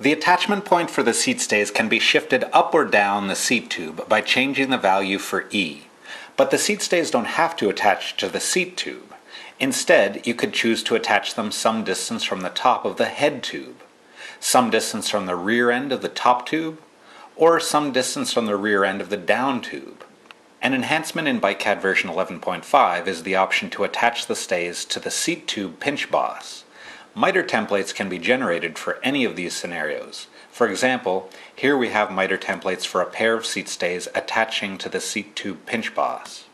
The attachment point for the seat stays can be shifted up or down the seat tube by changing the value for E. But the seat stays don't have to attach to the seat tube. Instead, you could choose to attach them some distance from the top of the head tube, some distance from the rear end of the top tube, or some distance from the rear end of the down tube. An enhancement in BikeCAD version 11.5 is the option to attach the stays to the seat tube pinch boss. MITRE templates can be generated for any of these scenarios. For example, here we have MITRE templates for a pair of seat stays attaching to the seat tube pinch boss.